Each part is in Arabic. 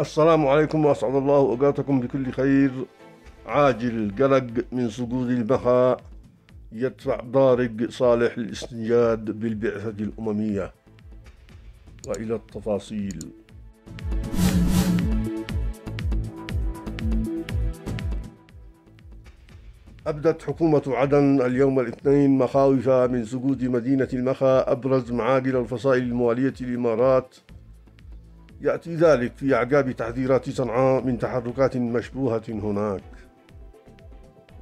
السلام عليكم وأسعد الله أوقاتكم بكل خير. عاجل قلق من سقوط المخا يدفع ضارق صالح للاستنجاد بالبعثة الأممية. وإلى التفاصيل. أبدت حكومة عدن اليوم الاثنين مخاوف من سقوط مدينة المخا أبرز معاقل الفصائل الموالية للإمارات. يأتي ذلك في أعقاب تحذيرات صنعاء من تحركات مشبوهة هناك.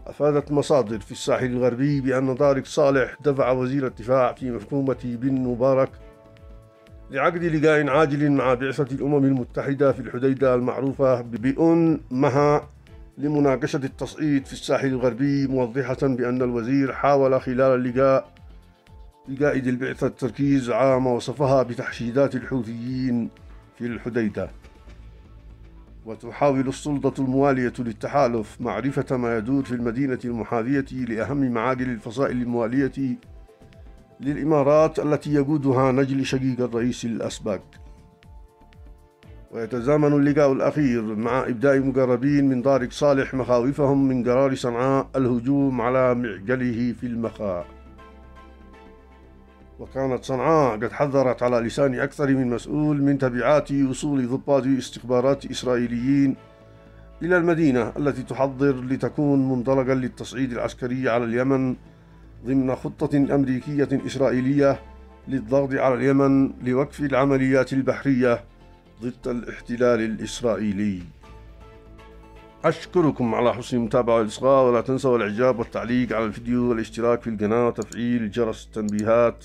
أفادت مصادر في الساحل الغربي بأن طارق صالح دفع وزير الدفاع في حكومة بن مبارك لعقد لقاء عاجل مع بعثة الأمم المتحدة في الحديدة المعروفة ببئون مها لمناقشة التصعيد في الساحل الغربي موضحة بأن الوزير حاول خلال اللقاء لقائد البعثة التركيز على ما وصفها بتحشيدات الحوثيين. في الحديدة. وتحاول السلطة الموالية للتحالف معرفة ما يدور في المدينة المحاذية لأهم معاقل الفصائل الموالية للإمارات التي يقودها نجل شقيق الرئيس الأسبق ويتزامن اللقاء الأخير مع إبداء مقربين من طارق صالح مخاوفهم من قرار صنعاء الهجوم على معقله في المخاء. وكانت صنعاء قد حذرت على لسان أكثر من مسؤول من تبعات وصول ضباط استخبارات إسرائيليين إلى المدينة التي تحضر لتكون منطلقا للتصعيد العسكري على اليمن ضمن خطة أمريكية إسرائيلية للضغط على اليمن لوقف العمليات البحرية ضد الاحتلال الإسرائيلي. أشكركم على حسن المتابعة والإصغاء ولا تنسوا الإعجاب والتعليق على الفيديو والاشتراك في القناة وتفعيل جرس التنبيهات.